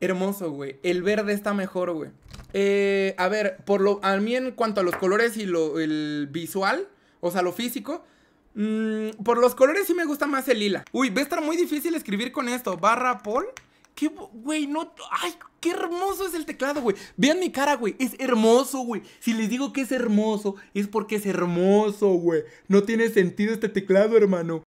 hermoso, güey. El verde está mejor, güey. Eh, a ver, por lo, a mí en cuanto a los colores y lo, el visual, o sea, lo físico, mm, por los colores sí me gusta más el lila. Uy, va a estar muy difícil escribir con esto. Barra Paul. Qué, güey, no. Ay, qué hermoso es el teclado, güey. Vean mi cara, güey. Es hermoso, güey. Si les digo que es hermoso, es porque es hermoso, güey. No tiene sentido este teclado, hermano.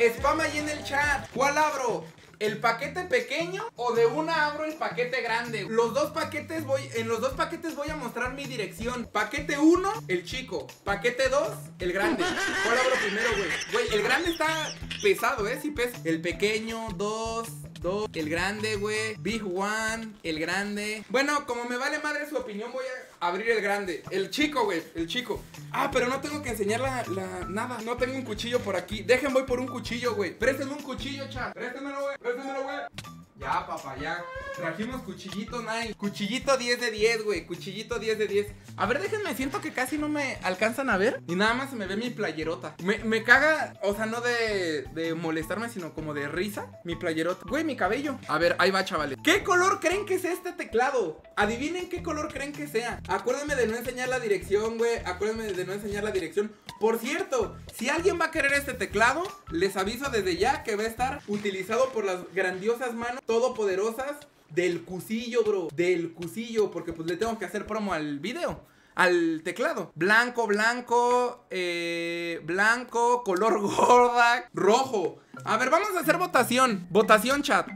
Spam ahí en el chat. ¿Cuál abro? ¿El paquete pequeño o de una abro el paquete grande? Los dos paquetes voy, en los dos paquetes voy a mostrar mi dirección. Paquete 1, el chico. Paquete 2, el grande. ¿Cuál abro primero, güey? Güey, el grande está pesado, ¿eh? Sí pesa. El pequeño, 2, 2, el grande, güey. Big One, el grande. Bueno, como me vale madre su opinión, voy a abrir el grande. El chico, güey, el chico. Ah, pero no tengo que enseñar la, nada. No tengo un cuchillo por aquí. Dejen, voy por un cuchillo, güey. Préstenme un cuchillo, chat. Préstenmelo, güey. Préstenmelo, güey. Ya, papá, ya. Trajimos cuchillito, nice. Cuchillito 10 de 10, güey. Cuchillito 10 de 10. A ver, déjenme, siento que casi no me alcanzan a ver. Y nada más se me ve mi playerota. Me, me caga, o sea, no de, de molestarme, sino como de risa. Mi playerota. Güey, mi cabello. A ver, ahí va, chavales. ¿Qué color creen que es este teclado? Adivinen qué color creen que sea. Acuérdenme de no enseñar la dirección, güey. Acuérdenme de no enseñar la dirección. Por cierto, si alguien va a querer este teclado, les aviso desde ya que va a estar utilizado por las grandiosas manos todopoderosas del cusillo, bro. Del cusillo, porque pues le tengo que hacer promo al video. Al teclado. Blanco, blanco, eh, blanco, color gorda, rojo. A ver, vamos a hacer votación. Votación, chat.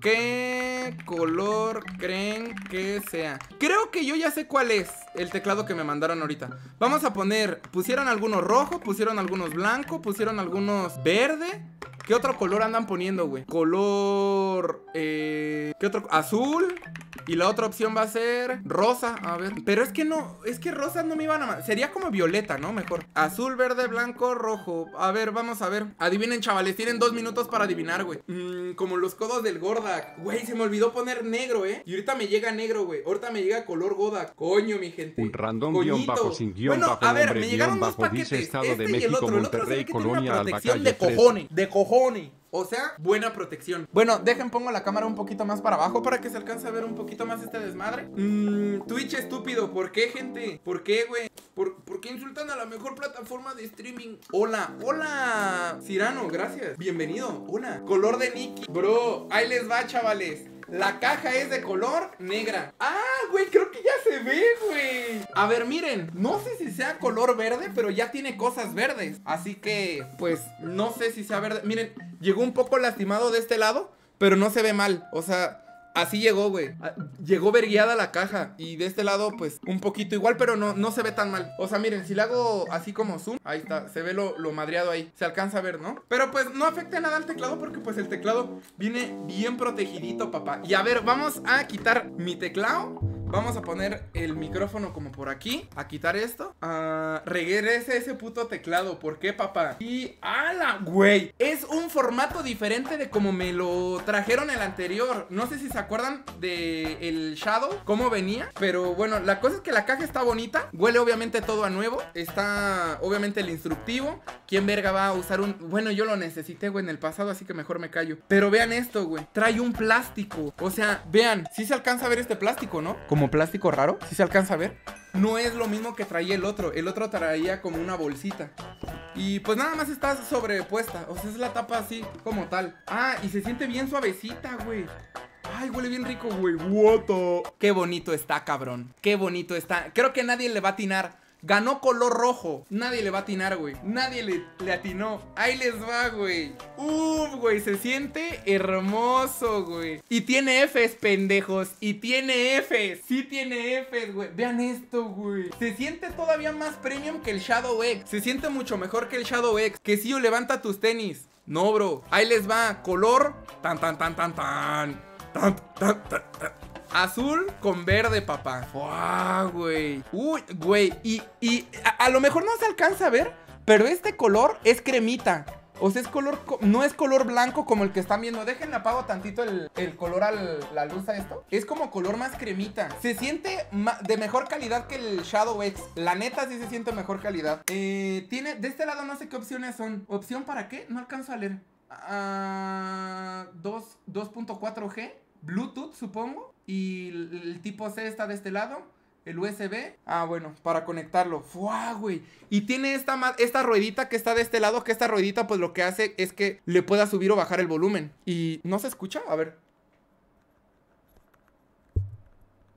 ¿Qué color creen que sea? Creo que yo ya sé cuál es el teclado que me mandaron ahorita. Vamos a poner, pusieron algunos rojo, pusieron algunos blanco, pusieron algunos verde. ¿Qué otro color andan poniendo, güey? Color... Eh, ¿Qué otro? Azul. Y la otra opción va a ser rosa. A ver. Pero es que no. Es que rosa no me iban a. Sería como violeta, ¿no? Mejor. Azul, verde, blanco, rojo. A ver, vamos a ver. Adivinen, chavales. Tienen dos minutos para adivinar, güey. Mm, como los codos del Gordak. Güey, se me olvidó poner negro, ¿eh? Y ahorita me llega negro, güey. Ahorita me llega color Godak. Coño, mi gente. Un random Coñito. guion bajo sin guion bueno, bajo a ver, nombre, me llegaron dos paquetes. Estado este de y el México, otro. El otro se Monterrey, ve que tiene Colonia, una protección de 3. cojones. De cojones. O sea, buena protección. Bueno, dejen pongo la cámara un poquito más para abajo para que se alcance a ver un poquito más este desmadre. Mmm, Twitch estúpido. ¿Por qué, gente? ¿Por qué, güey? ¿Por, ¿Por qué insultan a la mejor plataforma de streaming? Hola, hola. Cirano, gracias. Bienvenido. Hola. Color de Nicky. Bro, ahí les va, chavales. La caja es de color negra. Ah, güey, creo que ya se ve, güey. A ver, miren, no sé si sea color verde, pero ya tiene cosas verdes. Así que, pues, no sé si sea verde. Miren, llegó un poco lastimado de este lado, pero no se ve mal. O sea, así llegó, güey. Llegó verguiada la caja. Y de este lado, pues, un poquito igual, pero no, no se ve tan mal. O sea, miren, si le hago así como zoom, ahí está, se ve lo, lo madreado ahí. Se alcanza a ver, ¿no? Pero pues no afecta nada al teclado porque pues el teclado viene bien protegidito, papá. Y a ver, vamos a quitar mi teclado. Vamos a poner el micrófono como por aquí. A quitar esto. Ah, regrese ese puto teclado. ¿Por qué, papá? Y. ¡Hala! Güey. Es un formato diferente de como me lo trajeron el anterior. No sé si se acuerdan de el Shadow. Cómo venía. Pero bueno, la cosa es que la caja está bonita. Huele obviamente todo a nuevo. Está obviamente el instructivo. ¿Quién verga va a usar un.? Bueno, yo lo necesité, güey, en el pasado. Así que mejor me callo. Pero vean esto, güey. Trae un plástico. O sea, vean. Si se alcanza a ver este plástico, ¿no? Como plástico raro. Si se alcanza a ver. No es lo mismo que traía el otro. El otro traía como una bolsita. Y pues nada más está sobrepuesta. O sea, es la tapa así como tal. Ah, y se siente bien suavecita, güey. Ay, huele bien rico, güey. The- Qué bonito está, cabrón. Qué bonito está. Creo que nadie le va a atinar. Ganó color rojo. Nadie le va a atinar, güey. Nadie le, le atinó. Ahí les va, güey. Uf, güey. Se siente hermoso, güey. Y tiene Fs, pendejos. Y tiene Fs. Sí tiene Fs, güey. Vean esto, güey. Se siente todavía más premium que el Shadow X. Se siente mucho mejor que el Shadow X. Que si levanta tus tenis. No, bro. Ahí les va. Color. Tan, tan, tan, tan, tan. Azul con verde, papá. ¡Wow, güey! Uy, güey. Y, y a, a lo mejor no se alcanza a ver, pero este color es cremita. O sea, es color, no es color blanco como el que están viendo. Déjenle apago tantito el, color a la luz a esto. Es como color más cremita. Se siente de mejor calidad que el Shadow X. La neta sí se siente mejor calidad. Eh, tiene, de este lado no sé qué opciones son. ¿Opción para qué? No alcanzo a leer. 2.4G. Ah, Bluetooth, supongo. Y el tipo C está de este lado el USB. Ah, bueno, para conectarlo. ¡Fua, güey! Y tiene esta, esta ruedita que está de este lado, que esta ruedita pues lo que hace es que le pueda subir o bajar el volumen. Y no se escucha, a ver.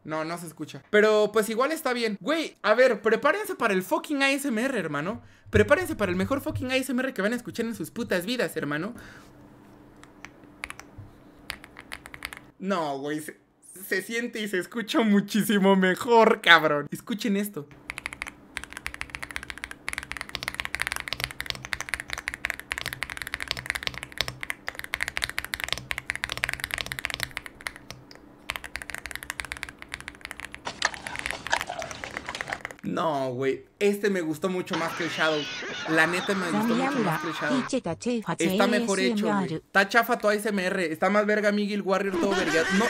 No, no se escucha. Pero pues igual está bien. Güey, a ver, prepárense para el fucking ASMR, hermano. Prepárense para el mejor fucking ASMR que van a escuchar en sus putas vidas, hermano. No, güey se siente y se escucha muchísimo mejor, cabrón. Escuchen esto. No, güey. Este me gustó mucho más que el Shadow. La neta me gustó mucho más que el Shadow. Está mejor hecho, güey. Está chafa tu ASMR. Está más verga Miguel Warrior, todo verga. No,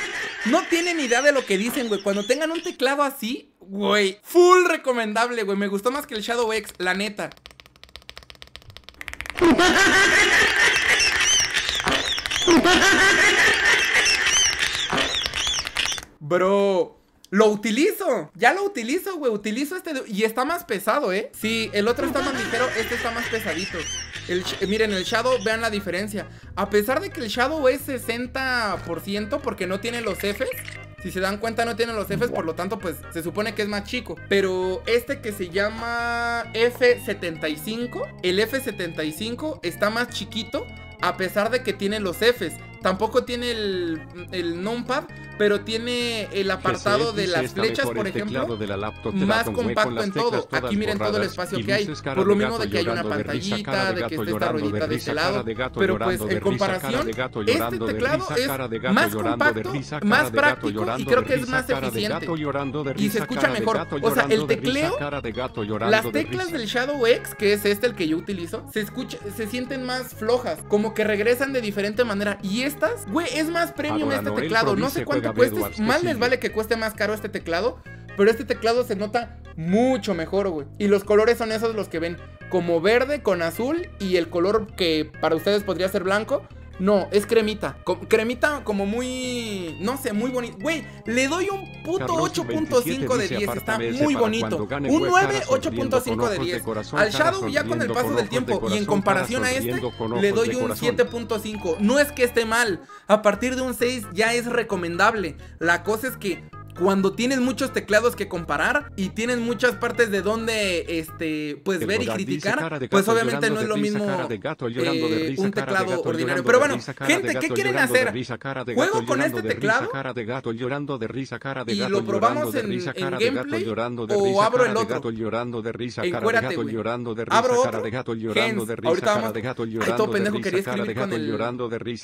no tienen idea de lo que dicen, güey. Cuando tengan un teclado así, güey. Full recomendable, güey. Me gustó más que el Shadow X, la neta. Bro, lo utilizo, ya lo utilizo, güey. Utilizo este y está más pesado, ¿eh? Sí, el otro está más ligero, este está más pesadito. El, miren, el Shadow, vean la diferencia. A pesar de que el Shadow es 60% porque no tiene los Fs. Si se dan cuenta no tiene los Fs, por lo tanto pues se supone que es más chico Pero este que se llama F75 El F75 está más chiquito a pesar de que tiene los Fs Tampoco tiene el, el numpad, pero tiene el apartado de las flechas, por ejemplo, más compacto en todo. Aquí miren todo el espacio que hay. Por lo mismo de que hay una pantallita, de que está esta ruedita de este lado. Pero pues en comparación, este teclado es más compacto, más práctico y creo que es más eficiente. Y se escucha mejor. O sea, el tecleo, las teclas del Shadow X, que es este el que yo utilizo, se escucha, se sienten más flojas, como que regresan de diferente manera. Y estas, güey, es más premium este teclado. No sé cuánto cueste. Más les vale que cueste más caro este teclado. Pero este teclado se nota mucho mejor, güey. Y los colores son esos los que ven. Como verde con azul y el color que para ustedes podría ser blanco. No, es cremita. cremita como muy. No sé, muy bonito. Güey, le doy un puto 8.5 de 10. Está muy bonito. Un 9, 8.5 de 10. Al Shadow, ya con el paso del tiempo y en comparación a este, le doy un 7.5. No es que esté mal. A partir de un 6 ya es recomendable. La cosa es que cuando tienes muchos teclados que comparar y tienes muchas partes de donde este pues ver y criticar, pues obviamente no es lo mismo eh, un teclado ordinario. Pero bueno, gente, ¿qué quieren hacer? Juego con este teclado y lo probamos en, en gameplay o abro el otro. Güey. Abro otro. Gens, ahorita vamos. Ay, todo pendejo quería escribir con el,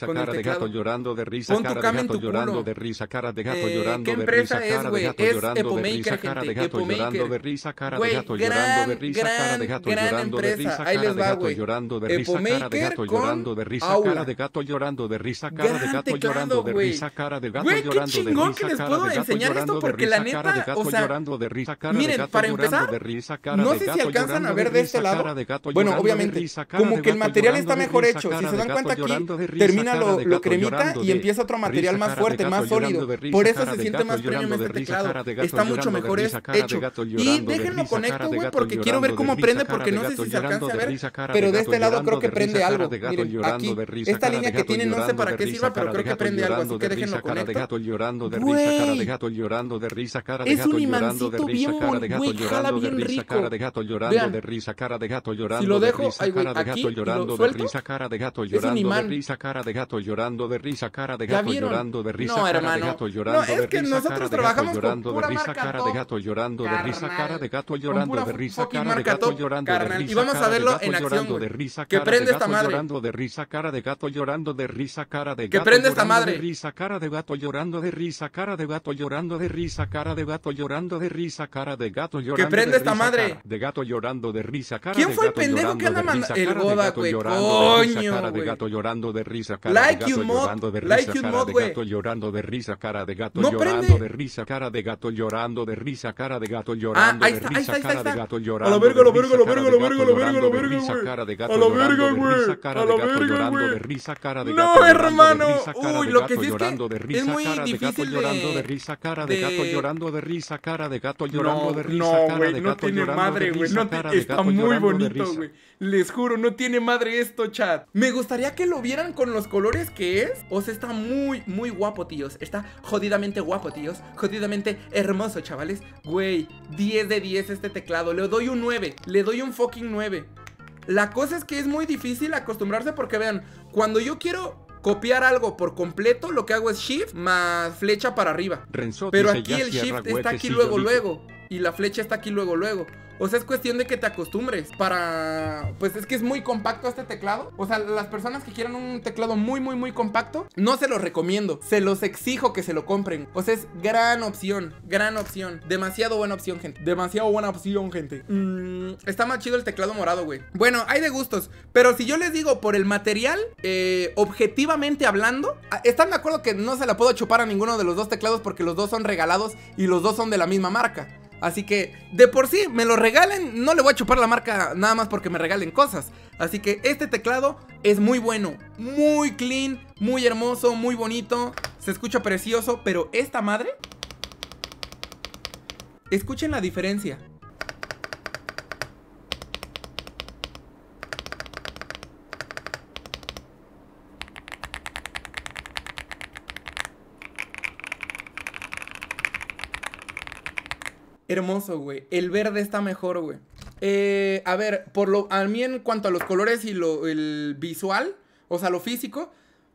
con el teclado. Pon tu cama en tu culo. Eh, ¿Qué empresa es. Es de risa, cara de gato llorando de risa, cara de gato llorando de risa, cara de gato llorando de risa, cara de gato llorando de risa, cara de gato llorando de risa, cara de gato llorando de risa, cara de gato llorando de risa, chingón que les puedo enseñar esto porque la neta, o sea, miren, para empezar, no sé si alcanzan a ver de este lado. Bueno, obviamente, como que el material está mejor hecho. Si se dan cuenta aquí, termina lo cremita y empieza otro material más fuerte, más sólido. Por eso se siente más premium este teclado. Está mucho mejor hecho. Y déjenlo conecto, güey, porque quiero ver cómo prende, porque no sé si se alcanza a ver. Pero de este lado creo que prende algo. Miren, aquí. Esta línea que tiene no sé para qué sirva, pero creo que prende algo, así que déjenlo conecto. Güey. Es un imancito bien güey, jala bien rico. Vean. Si lo dejo, ay, güey, aquí, y lo suelto, es un imán. ¿Ya vieron? No, hermano. No, es que nosotros trabajamos llorando con pura de risa, marca cara top, de gato llorando de risa, carnal. cara de gato llorando de risa, cara de gato top, llorando carnal. de Y risa, vamos a cara de verlo gato en acción, llorando de risa, Que cara de prende esta gato madre. llorando de risa, cara de gato llorando de risa, cara de Que gato prende esta llorando de madre. risa, cara de gato llorando de risa, cara de gato llorando de risa, cara de gato llorando de risa, cara de gato llorando prende de esta risa, madre. cara de gato llorando de risa, cara ¿Quién de fue el gato pendejo que llorando anda de manda- risa, el cara de Goda, gato güey? llorando de risa, Coño, cara de gato llorando de risa, cara Like de you gato llorando de like risa, you cara de güey. gato llorando de risa, cara de gato No llorando prende. de risa, cara de gato llorando de risa, cara de gato llorando de está, risa, está, ahí está, cara ahí de está. gato A la llorando verga, de a la risa, verga, a la cara verga, a de la gato verga, a la verga, a la llorando de verga, risa, güey. cara de A gato la llorando verga, de güey. risa, cara A de la gato verga, llorando güey. de risa, cara de No, gato llorando de hermano. risa, cara Uy, de lo gato que sí es que llorando de es risa, muy cara de gato difícil llorando de- de risa, cara de gato de- llorando de risa, cara de gato llorando de risa, no, güey, de no gato tiene llorando de madre, güey. risa, No de está gato muy llorando de bonito, risa. güey. Les juro, no tiene madre esto, chat. Me gustaría que lo vieran con los colores que es. O sea, está muy, muy guapo, tíos. Está jodidamente guapo, tíos. Jodidamente hermoso, chavales. Güey, 10 de 10 este teclado. Le doy un 9. Le doy un fucking 9. La cosa es que es muy difícil acostumbrarse porque vean, cuando yo quiero copiar algo por completo, lo que hago es shift más flecha para arriba. Renzo Pero aquí el shift está aquí luego, luego. Y la flecha está aquí luego, luego. O sea, es cuestión de que te acostumbres para... Pues es que es muy compacto este teclado. O sea, las personas que quieran un teclado muy, muy, muy compacto, no se los recomiendo. Se los exijo que se lo compren. O sea, es gran opción, gran opción. Demasiado buena opción, gente. Demasiado buena opción, gente. Mm, está más chido el teclado morado, güey. Bueno, hay de gustos. Pero si yo les digo por el material, eh, objetivamente hablando, ah, están de acuerdo que no se la puedo chupar a ninguno de los dos teclados porque los dos son regalados y los dos son de la misma marca. Así que, de por sí, me lo regalen, no le voy a chupar la marca nada más porque me regalen cosas. Así que este teclado es muy bueno, muy clean, muy hermoso, muy bonito, se escucha precioso, pero esta madre... Escuchen la diferencia. Hermoso, güey. El verde está mejor, güey. Eh, a ver, por lo, a mí en cuanto a los colores y lo, el visual, o sea, lo físico,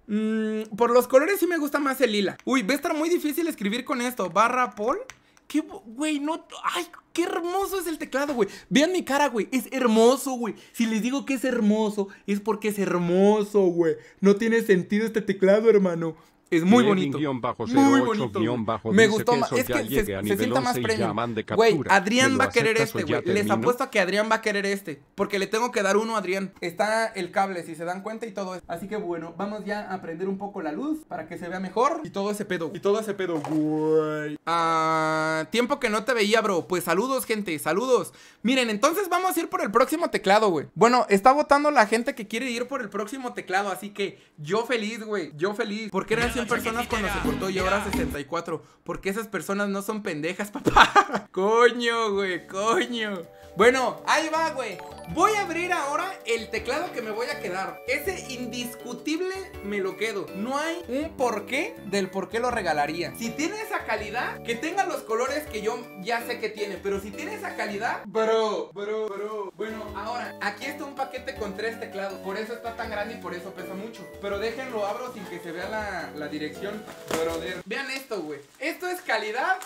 mm, por los colores sí me gusta más el lila. Uy, va a estar muy difícil escribir con esto. Barra Paul. Qué, güey, no. Ay, qué hermoso es el teclado, güey. Vean mi cara, güey. Es hermoso, güey. Si les digo que es hermoso, es porque es hermoso, güey. No tiene sentido este teclado, hermano. Es muy bonito. Bajo Muy 08 bonito. bajo Me gustó más. Es que se, sienta más 11 y premium. Güey. Adrián ¿Me lo va a querer este, güey. Les apuesto a que Adrián va a querer este. Porque le tengo que dar uno a Adrián. Está el cable, si se dan cuenta y todo eso. Así que bueno, vamos ya a prender un poco la luz para que se vea mejor. Y todo ese pedo. Y todo ese pedo, güey. Ah, tiempo que no te veía, bro. Pues saludos, gente. Saludos. Miren, entonces vamos a ir por el próximo teclado, güey. Bueno, está votando la gente que quiere ir por el próximo teclado. Así que yo feliz, güey. Yo feliz. Porque eran 100 personas cuando se cortó y ahora 64. Porque esas personas no son pendejas, papá. coño, güey. Coño. Bueno, ahí va, güey. Voy a abrir ahora el teclado que me voy a quedar. Ese indiscutible me lo quedo. No hay un porqué del por qué lo regalaría. Si tiene esa calidad, que tenga los colores que yo ya sé que tiene. Pero si tiene esa calidad, bro, bro, bro. Bueno, ahora, aquí está un paquete con tres teclados. Por eso está tan grande y por eso pesa mucho. Pero déjenlo abro sin que se vea la, la dirección. Brother. Vean esto, güey. Esto es calidad.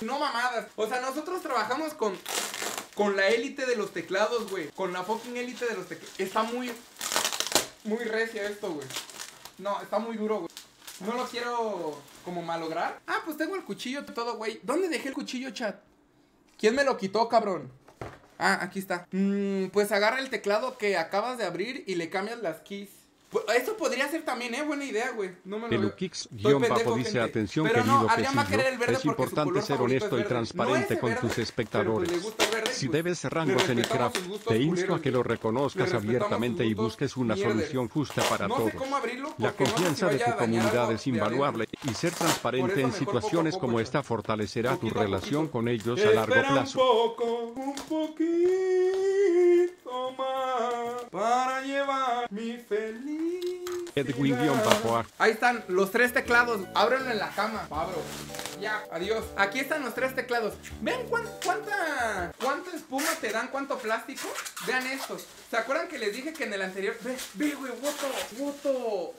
No mamadas. O sea, nosotros trabajamos con con la élite de los teclados, güey. Con la fucking élite de los teclados. Está muy. Muy recia esto, güey. No, está muy duro, güey. No lo quiero como malograr. Ah, pues tengo el cuchillo todo, güey. ¿Dónde dejé el cuchillo, chat? ¿Quién me lo quitó, cabrón? Ah, aquí está. Mm, pues agarra el teclado que acabas de abrir y le cambias las keys. Pues, Eso podría ser también, ¿eh? Buena idea, güey. No me lo Estoy guion bajo dice gente. atención Pero querido no, es importante ser honesto es y transparente No con verde, tus pues, espectadores. gusta verde, si pues, debes rangos en el respetamos craft, sus gustos te insto a que lo reconozcas abiertamente y busques una solución justa para No todos. La si confianza de tu comunidad es invaluable y ser transparente en poco situaciones poco, como esta fortalecerá tu Poquito relación poquito. con ellos a largo plazo. Un poco, un poquito más para llevar mi feliz. Edwin guion bajo A. Ahí están los tres teclados. Ábranlo en la cama, Pablo. Ya, adiós. Aquí están los tres teclados. Vean cuán- cuánta, cuánta espuma te dan, cuánto plástico. Vean estos. ¿Se acuerdan que les dije que en el anterior. Ve, ve, güey, voto, voto.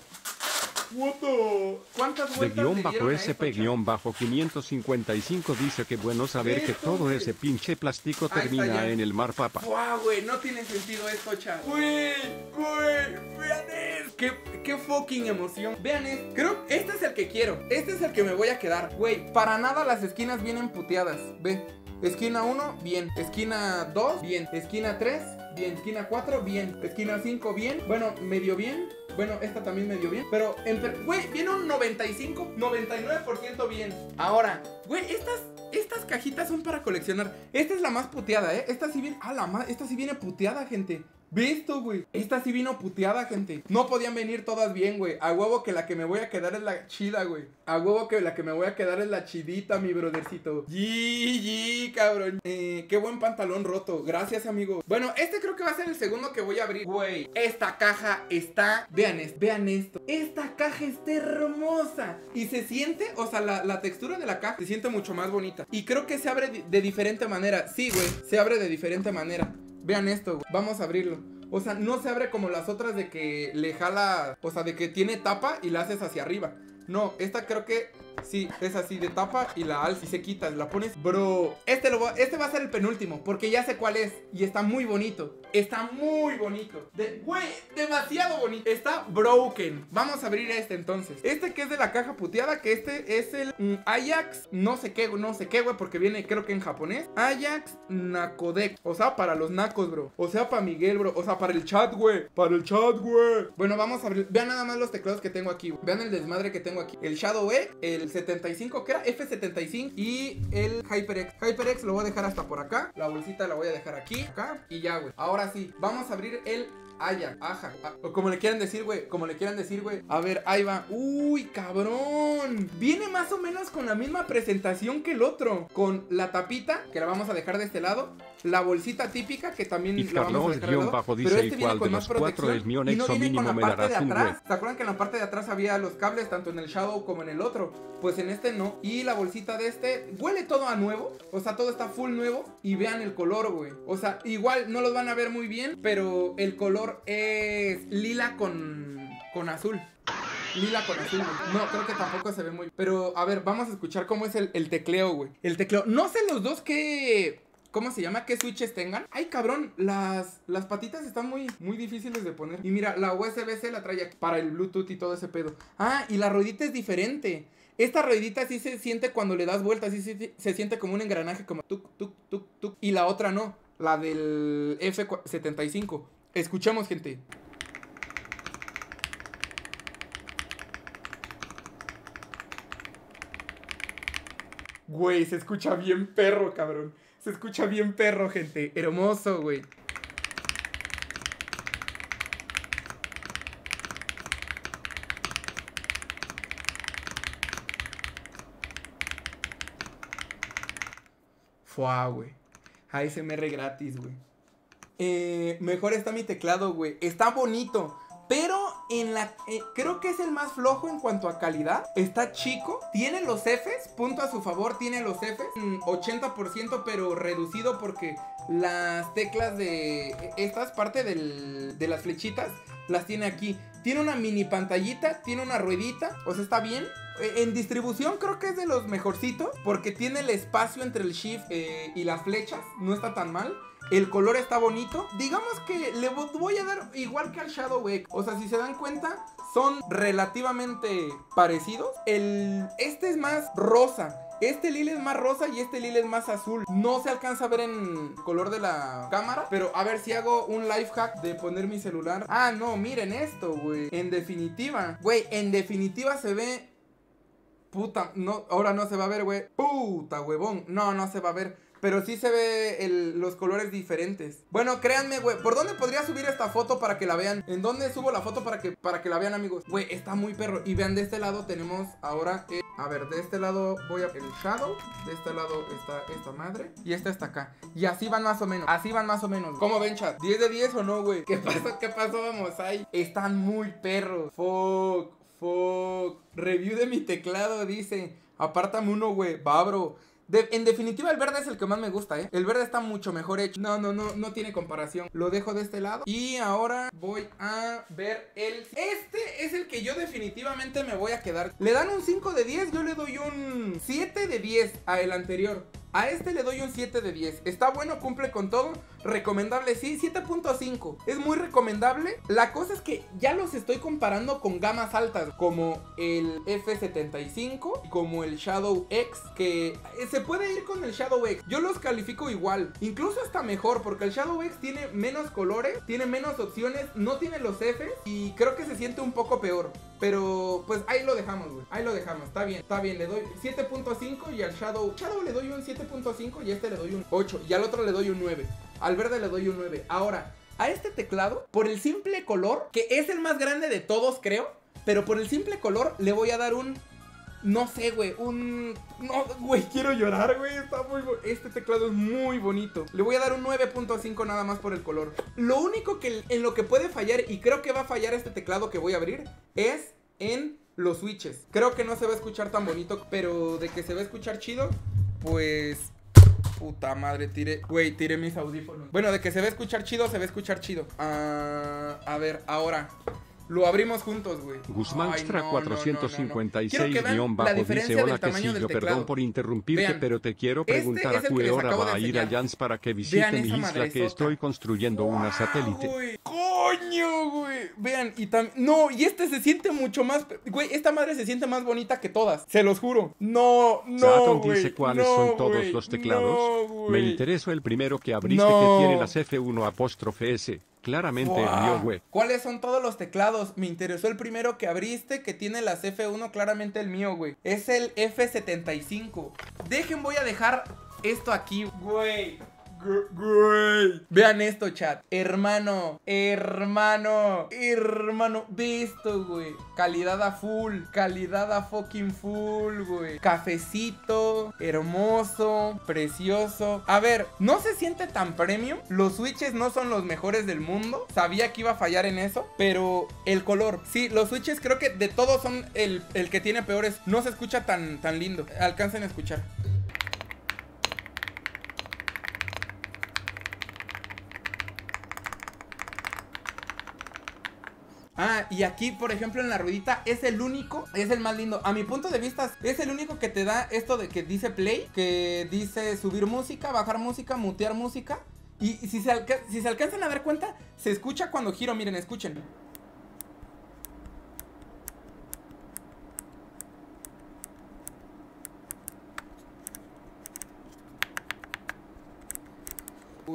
¿Cuántas vueltas De guion bajo SP guion bajo 555 dice que bueno saber que todo ese pinche plástico termina en el mar, papá. Guau, güey, no tiene sentido esto, chat. Güey, güey, vean esto. Qué, qué fucking emoción. Vean esto. Creo, este es el que quiero. Este es el que me voy a quedar. Güey, para nada las esquinas vienen puteadas. Ve. Esquina 1, bien. Esquina 2, bien. Esquina 3, bien. Esquina 4, bien. Esquina 5, bien. Bueno, medio bien. Bueno, esta también me dio bien. Pero, güey, viene un 95, 99% bien. Ahora, güey, estas, estas cajitas son para coleccionar. Esta es la más puteada, ¿eh? Esta sí viene. Ah, la más. Esta sí viene puteada, gente. Ve esto, güey. Esta sí vino puteada, gente. No podían venir todas bien, güey. A huevo que la que me voy a quedar es la chida, güey. A huevo que la que me voy a quedar es la chidita, mi brodercito. GG, cabrón. Eh, qué buen pantalón roto. Gracias, amigo. Bueno, este creo que va a ser el segundo que voy a abrir. Güey, esta caja está... Vean esto, vean esto. Esta caja está hermosa. Y se siente, o sea, la, textura de la caja se siente mucho más bonita. Y creo que se abre de diferente manera. Sí, güey, se abre de diferente manera. Vean esto, vamos a abrirlo. O sea, no se abre como las otras de que le jala, o sea, de que tiene tapa y la haces hacia arriba. No, esta creo que Sí, es así de tapa y la al si se quita, la pones. Bro, este, lo va, este va a ser el penúltimo, porque ya sé cuál es. Y está muy bonito. Está muy bonito. De, güey, demasiado bonito. Está broken. Vamos a abrir este entonces. Este que es de la caja puteada, que este es el mm, Ajax, no sé qué, no sé qué, güey, porque viene creo que en japonés. Ajax Nakodek. O sea, para los nacos, bro. O sea, para Miguel, bro. O sea, para el chat, güey. Para el chat, güey. Bueno, vamos a abrir. Vean nada más los teclados que tengo aquí. Vean el desmadre que tengo aquí. El Shadow E, 75, que era F75 y el HyperX. HyperX lo voy a dejar hasta por acá. La bolsita la voy a dejar aquí, acá y ya, güey. Ahora sí, vamos a abrir el Aya, aja, o como le quieran decir, güey, como le quieran decir, güey. A ver, ahí va. Uy, cabrón. Viene más o menos con la misma presentación que el otro. Con la tapita, que la vamos a dejar de este lado la bolsita típica que también y la vamos a dejar bajo dice pero este viene con más protección y no viene con la parte de atrás. ¿Se acuerdan que en la parte de atrás había los cables tanto en el Shadow como en el otro? Pues en este no. Y la bolsita de este huele todo a nuevo, o sea, todo está full nuevo y vean el color, güey. O sea, igual no los van a ver muy bien, pero el color es lila con con azul lila con azul, No, creo que tampoco se ve muy. Pero, a ver, vamos a escuchar cómo es el, el tecleo, güey. El tecleo. No sé los dos qué. ¿Cómo se llama? ¿Qué switches tengan? Ay, cabrón, las, las patitas están muy, muy difíciles de poner. Y mira, la USB-C la trae aquí para el Bluetooth y todo ese pedo. Ah, y la ruedita es diferente. Esta ruedita sí se siente cuando le das vueltas, sí se, se siente como un engranaje, como tuk, tuk, tuk, tuk. Y la otra no, la del F75. Escuchemos, gente. Güey, se escucha bien perro, cabrón. Se escucha bien perro, gente. Hermoso, güey. Fua, güey. ASMR gratis, güey. Eh, mejor está mi teclado, güey. Está bonito. Pero en la. Eh, creo que es el más flojo en cuanto a calidad. Está chico. Tiene los Fs. Punto a su favor. Tiene los Fs. 80% pero reducido porque las teclas de. E, estas, parte de las flechitas, las tiene aquí. Tiene una mini pantallita. Tiene una ruedita. O sea, está bien. E, en distribución creo que es de los mejorcitos. Porque tiene el espacio entre el shift eh, y las flechas. No está tan mal. El color está bonito. Digamos que le voy a dar igual que al Shadow Egg. O sea, si se dan cuenta, son relativamente parecidos. El, este es más rosa. Este lila es más rosa y este lila es más azul. No se alcanza a ver en color de la cámara. Pero a ver si hago un life hack de poner mi celular. Ah, no, miren esto, güey. En definitiva. Güey, en definitiva se ve... Puta, no, ahora no se va a ver, güey. Puta, huevón. No, no se va a ver. Pero sí se ve los colores diferentes. Bueno, créanme, güey. ¿Por dónde podría subir esta foto para que la vean? ¿En dónde subo la foto para que, para que la vean, amigos? Güey, está muy perro. Y vean, de este lado tenemos ahora... a ver, de este lado voy a... El Shadow. De este lado está esta madre. Y esta está acá. Y así van más o menos. Así van más o menos. ¿Cómo ven, chat? ¿10 de 10 o no, güey? ¿Qué pasó? ¿Qué pasó? Vamos ahí. Están muy perros. Fuck. Fuck. Review de mi teclado dice... Apártame uno, güey. Va, en definitiva, el verde es el que más me gusta, ¿eh? El verde está mucho mejor hecho. No, no, no, no tiene comparación. Lo dejo de este lado. Y ahora voy a ver el... Este es el que yo definitivamente me voy a quedar. Le dan un 5 de 10, yo le doy un 7 de 10 a el anterior. A este le doy un 7 de 10. Está bueno, cumple con todo. Recomendable, sí, 7.5. Es muy recomendable. La cosa es que ya los estoy comparando con gamas altas, como el F75 y como el Shadow X, que se puede ir con el Shadow X. Yo los califico igual, incluso hasta mejor, porque el Shadow X tiene menos colores, tiene menos opciones, no tiene los Fs y creo que se siente un poco peor. Pero pues ahí lo dejamos, güey. Ahí lo dejamos. Está bien, está bien. Le doy 7.5 y al Shadow. Shadow le doy un 7.5 y a este le doy un 8. Y al otro le doy un 9. Al verde le doy un 9. Ahora, a este teclado, por el simple color, que es el más grande de todos, creo. Pero por el simple color le voy a dar un no sé, güey, un... No, güey, quiero llorar, güey. Está muy... Este teclado es muy bonito. Le voy a dar un 9.5 nada más por el color. Lo único que en lo que puede fallar, y creo que va a fallar este teclado que voy a abrir, es en los switches. Creo que no se va a escuchar tan bonito, pero de que se va a escuchar chido, pues... Puta madre, tire. Güey, tire mis audífonos. Bueno, de que se va a escuchar chido, se va a escuchar chido. Ah, a ver, ahora. Lo abrimos juntos, güey. Guzmán Extra 456-bajo dice hola quesillo, perdón por interrumpirte, pero te quiero este preguntar a qué hora va a ir a Jans para que visite mi isla que estoy construyendo una satélite. ¡Coño, güey! Vean, y también... No, y este se siente mucho más... Güey, esta madre se siente más bonita que todas, se los juro. No, no, Saturn dice cuáles son todos los teclados. Me interesó el primero que abriste que tiene las F1 apóstrofe S. Claramente el mío, güey. ¿Cuáles son todos los teclados? Me interesó el primero que abriste que tiene las F1, claramente el mío, güey. Es el F75. Dejen, voy a dejar esto aquí, güey. Vean esto, chat. Hermano, hermano, hermano. Visto, güey. Calidad a full. Calidad a fucking full, güey. Cafecito. Hermoso. Precioso. A ver, no se siente tan premium. Los switches no son los mejores del mundo. Sabía que iba a fallar en eso. Pero el color. Sí, los switches creo que de todos son el, el que tiene peores. No se escucha tan, tan lindo. Alcancen a escuchar. Ah, y aquí, por ejemplo, en la ruedita es el único, es el más lindo. A mi punto de vista, es el único que te da esto de que dice play, que dice subir música, bajar música, mutear música. Y, si, se si se alcanzan a dar cuenta, se escucha cuando giro. Miren, escuchen.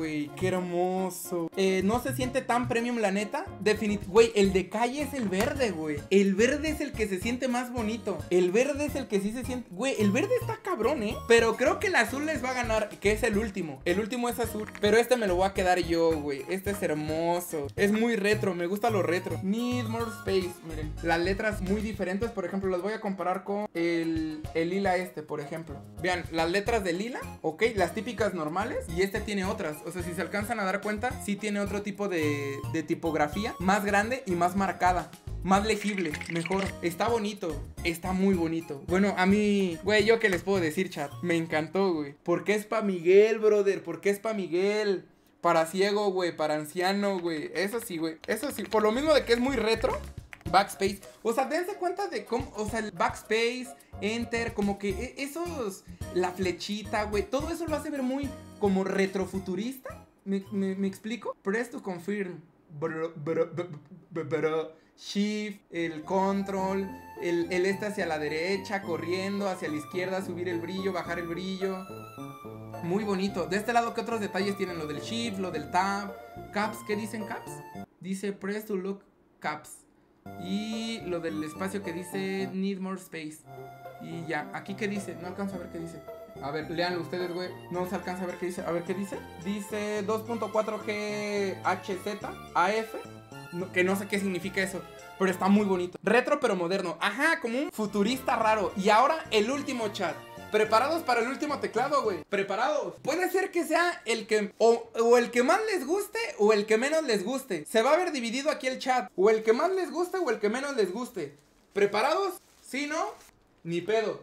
Güey, qué hermoso. Eh, no se siente tan premium, la neta. Definitivamente. Güey, el de calle es el verde, güey. El verde es el que se siente más bonito. El verde es el que sí se siente. Güey, el verde está cabrón, ¿eh? Pero creo que el azul les va a ganar, que es el último. El último es azul. Pero este me lo voy a quedar yo, güey. Este es hermoso. Es muy retro, me gusta lo retro. Need more space, miren. Las letras muy diferentes, por ejemplo, las voy a comparar con el, el lila este, por ejemplo. Vean, las letras de lila, ok, las típicas normales. Y este tiene otras. O sea, si se alcanzan a dar cuenta, sí tiene otro tipo de, tipografía, más grande y más marcada más legible, mejor. Está bonito, está muy bonito. Bueno, a mí, güey, yo qué les puedo decir, chat. Me encantó, güey. Porque es pa' Miguel, brother. Porque es pa' Miguel. Para ciego, güey. Para anciano, güey. Eso sí, güey. Eso sí. Por lo mismo de que es muy retro. Backspace. O sea, dense cuenta de cómo. O sea, el backspace, enter, como que e, esos. La flechita, güey. Todo eso lo hace ver muy como retrofuturista. ¿Me, me, explico? Press to confirm. shift, el control, el, el este hacia la derecha, corriendo, hacia la izquierda, subir el brillo, bajar el brillo. Muy bonito. De este lado, ¿qué otros detalles tienen? Lo del shift, lo del tab. Caps, ¿qué dicen caps? Dice press to look caps. Y lo del espacio que dice need more space. Y ya, aquí qué dice, no alcanzo a ver qué dice. A ver, leanlo ustedes, güey. No se alcanza a ver qué dice. A ver qué dice. Dice 2.4G HZ AF. que no sé qué significa eso. Pero está muy bonito. Retro pero moderno. Ajá, como un futurista raro. Y ahora el último chat. Preparados para el último teclado, güey. Preparados. Puede ser que sea el que o, el que más les guste o el que menos les guste. Se va a ver dividido aquí el chat. O el que más les guste o el que menos les guste. ¿Preparados? ¿Sí, no? Ni pedo.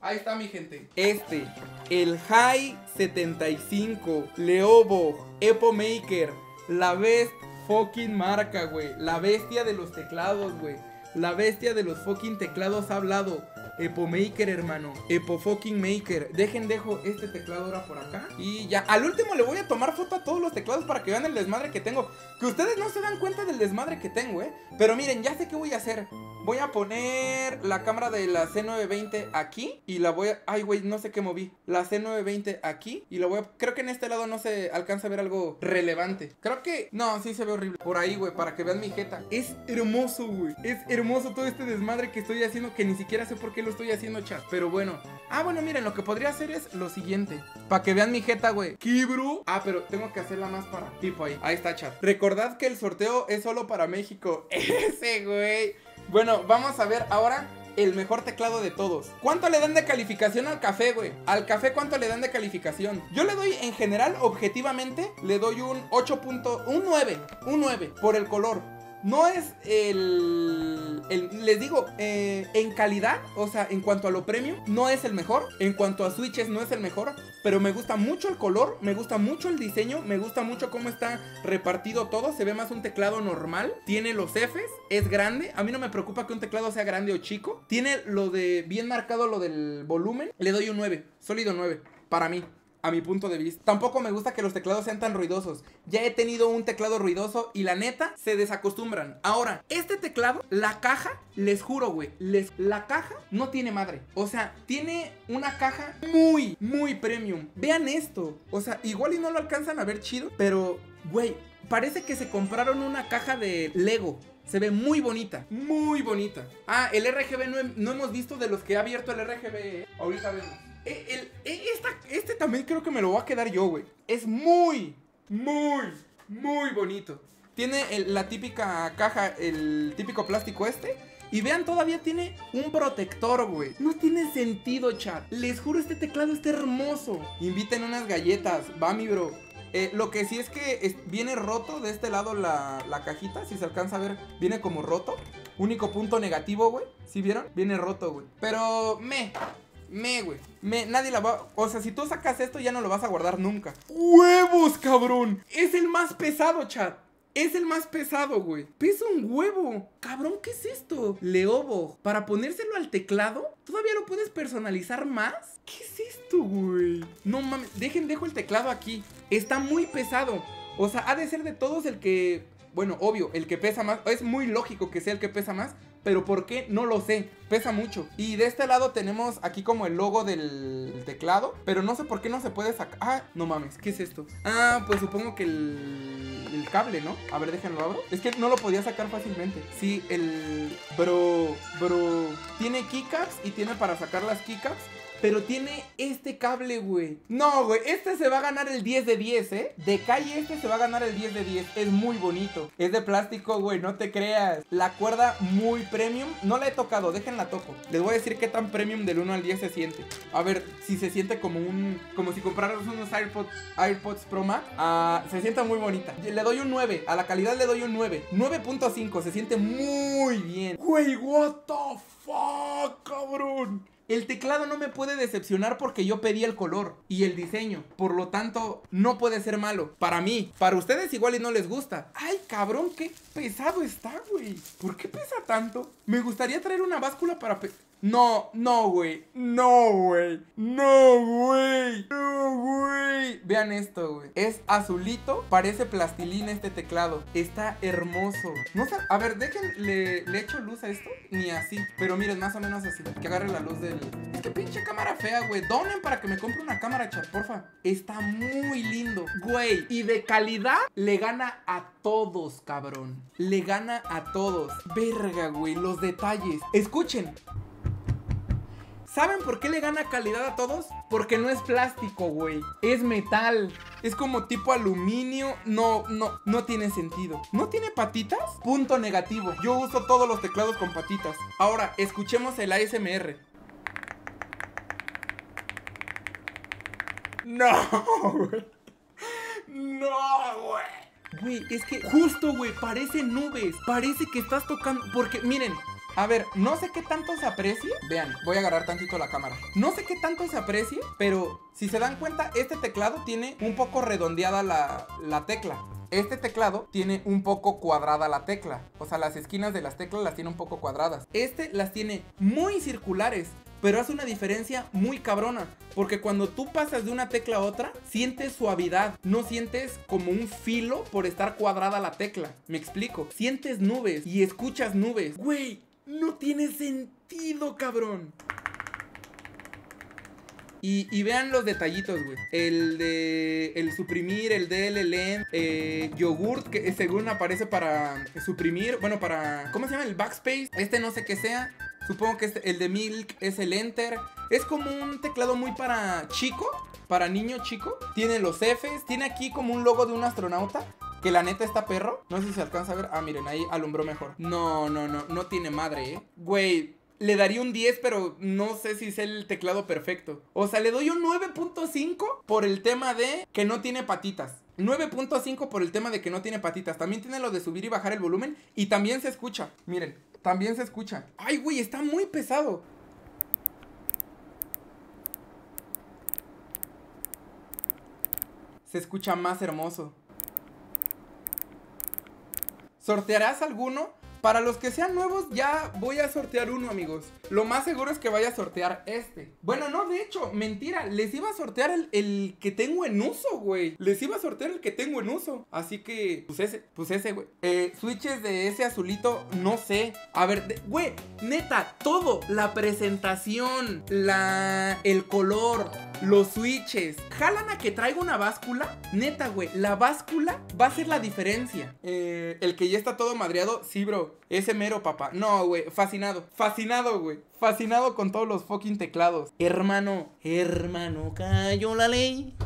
Ahí está mi gente. Este, el High 75 Leobo Epo Maker. La best fucking marca, güey. La bestia de los teclados, güey. La bestia de los fucking teclados ha hablado. Epo Maker, hermano. Epo fucking Maker. Dejen, dejo este teclado ahora por acá. Y ya, al último le voy a tomar foto a todos los teclados para que vean el desmadre que tengo. Que ustedes no se dan cuenta del desmadre que tengo, ¿eh? Pero miren, ya sé qué voy a hacer. Voy a poner la cámara de la C920 aquí y la voy a... Ay, güey, no sé qué moví. La C920 aquí y la voy a... Creo que en este lado no se alcanza a ver algo relevante. Creo que... No, sí se ve horrible. Por ahí, güey, para que vean mi jeta. Es hermoso, güey. Es hermoso todo este desmadre que estoy haciendo que ni siquiera sé por qué lo estoy haciendo, chat. Pero bueno. Ah, bueno, miren, lo que podría hacer es lo siguiente. Para que vean mi jeta, güey. Kibru. Ah, pero tengo que hacerla más para... Tipo ahí. Ahí está, chat. Recordad que el sorteo es solo para México. Ese, güey. Bueno, vamos a ver ahora el mejor teclado de todos. ¿Cuánto le dan de calificación al café, güey? Al café, ¿cuánto le dan de calificación? Yo le doy, en general, objetivamente, le doy un 8. un 9. Un 9 por el color. No es el, les digo, eh, en calidad, o sea, en cuanto a lo premium, no es el mejor. En cuanto a switches, no es el mejor. Pero me gusta mucho el color, me gusta mucho el diseño, me gusta mucho cómo está repartido todo. Se ve más un teclado normal. Tiene los Fs, es grande. A mí no me preocupa que un teclado sea grande o chico. Tiene lo de bien marcado lo del volumen. Le doy un 9, sólido 9, para mí a mi punto de vista. Tampoco me gusta que los teclados sean tan ruidosos. Ya he tenido un teclado ruidoso y la neta se desacostumbran. Ahora, este teclado, la caja, les juro, güey, les la caja no tiene madre. O sea, tiene una caja muy, muy premium. Vean esto. O sea, igual y no lo alcanzan a ver chido, pero güey, parece que se compraron una caja de Lego. Se ve muy bonita, muy bonita. Ah, el RGB no, no hemos visto de los que ha abierto el RGB. ¿eh? Ahorita vemos. Eh, eh, este también creo que me lo voy a quedar yo, güey. Es muy, muy, muy bonito. Tiene la típica caja, el típico plástico este. Y vean, todavía tiene un protector, güey. No tiene sentido, chat. Les juro, este teclado está hermoso. Inviten unas galletas. Va, mi bro. Eh, lo que sí es que viene roto de este lado la, la, cajita. Si se alcanza a ver, viene como roto. Único punto negativo, güey. ¿Sí vieron? Viene roto, güey. Pero me. Me, güey. Me, nadie la va. O sea, si tú sacas esto, ya no lo vas a guardar nunca. ¡Huevos, cabrón! Es el más pesado, chat. Es el más pesado, güey. Pesa un huevo. Cabrón, ¿qué es esto? Leobo. Para ponérselo al teclado, ¿todavía lo puedes personalizar más? ¿Qué es esto, güey? No mames. Dejen, dejo el teclado aquí. Está muy pesado. O sea, ha de ser de todos el que. Bueno, obvio, el que pesa más. Es muy lógico que sea el que pesa más. Pero ¿por qué? No lo sé. Pesa mucho. Y de este lado tenemos aquí como el logo del teclado. Pero no sé por qué no se puede sacar. Ah, no mames. ¿Qué es esto? Ah, pues supongo que el, el cable, ¿no? A ver, déjenlo abro. Es que no lo podía sacar fácilmente. Sí, el... Bro... Bro... Tiene keycaps y tiene para sacar las keycaps. Pero tiene este cable, güey. No, güey. Este se va a ganar el 10 de 10, ¿eh? De calle este se va a ganar el 10 de 10. Es muy bonito. Es de plástico, güey. No te creas. La cuerda muy premium. No la he tocado. Déjenla toco. Les voy a decir qué tan premium del 1 al 10 se siente. A ver si se siente como un... Como si compraras unos AirPods, AirPods Pro Max. Ah, se siente muy bonita. Le doy un 9. A la calidad le doy un 9. 9.5. Se siente muy bien. Güey, what the fuck, cabrón. El teclado no me puede decepcionar porque yo pedí el color y el diseño. Por lo tanto, no puede ser malo. Para mí, para ustedes igual y no les gusta. Ay, cabrón, qué pesado está, güey. ¿Por qué pesa tanto? Me gustaría traer una báscula para... No, no, güey. No, güey. No, güey. No, güey. Vean esto, güey. Es azulito. Parece plastilina este teclado. Está hermoso. No sé. A ver, déjenle. ¿Le echo luz a esto? Ni así. Pero miren, más o menos así. Que agarre la luz del. Es que pinche cámara fea, güey. Donen para que me compre una cámara, chat, porfa. Está muy lindo. Güey. Y de calidad le gana a todos, cabrón. Le gana a todos. Verga, güey. Los detalles. Escuchen. ¿Saben por qué le gana calidad a todos? Porque no es plástico, güey. Es metal. Es como tipo aluminio. No, no, no tiene sentido. ¿No tiene patitas? Punto negativo. Yo uso todos los teclados con patitas. Ahora, escuchemos el ASMR. No, güey. No, güey. Güey, es que justo, güey, parece nubes. Parece que estás tocando. Porque, miren, A ver, no sé qué tanto se aprecie. Vean, voy a agarrar tantito la cámara. No sé qué tanto se aprecie, pero si se dan cuenta, este teclado tiene un poco redondeada la, la tecla. Este teclado tiene un poco cuadrada la tecla. O sea, las esquinas de las teclas las tiene un poco cuadradas. Este las tiene muy circulares. Pero hace una diferencia muy cabrona. Porque cuando tú pasas de una tecla a otra, sientes suavidad. No sientes como un filo por estar cuadrada la tecla. Me explico. Sientes nubes y escuchas nubes. Güey, no tiene sentido, cabrón. Y, vean los detallitos, güey. El de. El suprimir, el DLL, eh, yogurt, que según aparece para suprimir. Bueno, para. ¿Cómo se llama? El backspace. Este no sé qué sea. Supongo que este, el de Milk es el Enter. Es como un teclado muy para chico. Para niño chico. Tiene los Fs. Tiene aquí como un logo de un astronauta. Que la neta está perro. No sé si se alcanza a ver. Ah, miren, ahí alumbró mejor. No, no, no. No tiene madre, eh. Güey le daría un 10, pero no sé si es el teclado perfecto. O sea, le doy un 9.5 por el tema de que no tiene patitas. 9.5 por el tema de que no tiene patitas. También tiene lo de subir y bajar el volumen. Y también se escucha. Miren, también se escucha. Ay, güey, está muy pesado. Se escucha más hermoso. ¿Sortearás alguno? Para los que sean nuevos, ya voy a sortear uno, amigos. Lo más seguro es que vaya a sortear este. Bueno, no, de hecho, mentira. Les iba a sortear el, que tengo en uso, güey. Les iba a sortear el que tengo en uso. Así que, pues ese, pues ese, güey. Eh, switches de ese azulito, no sé. A ver, güey, neta, todo. La presentación, la, el color, los switches. Jalan a que traiga una báscula. Neta, güey, la báscula va a ser la diferencia. Eh, el que ya está todo madreado, sí, bro. Ese mero papá. No, güey. Fascinado. Fascinado, Fascinado con todos los fucking teclados. Hermano, hermano, cayó la ley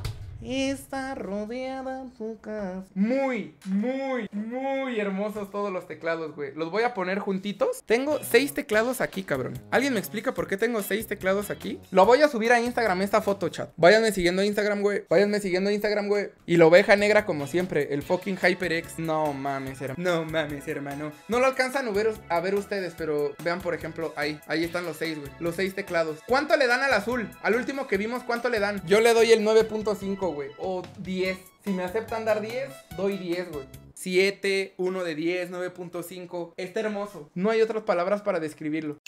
está rodeada tu casa. Muy, muy, muy hermosos todos los teclados, güey. Los voy a poner juntitos. Tengo seis teclados aquí, cabrón. ¿Alguien me explica por qué tengo seis teclados aquí? Lo voy a subir a Instagram esta foto, chat. Váyanme siguiendo Instagram, güey. Váyanme siguiendo Instagram, güey. Y la oveja negra, como siempre, el fucking HyperX. No mames, hermano. No mames, hermano. No lo alcanzan a ver, a ver ustedes, pero vean, por ejemplo, ahí. Ahí están los seis, güey. Los seis teclados. ¿Cuánto le dan al azul? Al último que vimos, ¿cuánto le dan? Yo le doy el 9.5, güey. O 10. Si me aceptan dar 10, doy 10, güey. 7, 1 de 10, 9.5. Está hermoso. No hay otras palabras para describirlo.